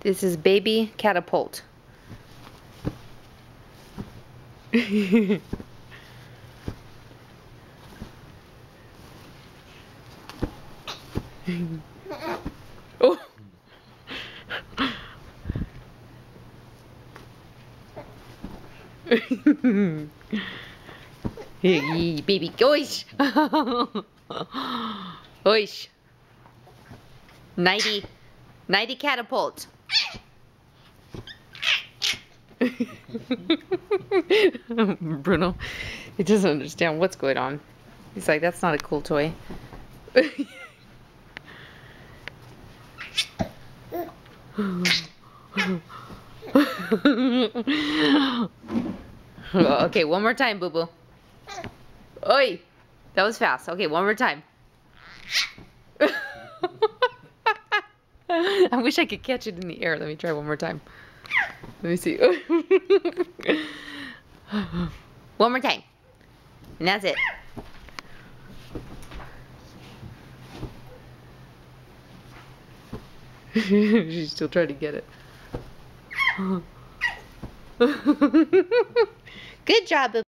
This is baby catapult. oh. hey, baby, oish. oish. Nighty. Nighty catapult. Bruno, he doesn't understand what's going on. He's like, that's not a cool toy. okay, one more time, boo boo. Oi! That was fast. Okay, one more time. I wish I could catch it in the air. Let me try one more time. Let me see. one more time. And that's it. She's still trying to get it. Good job,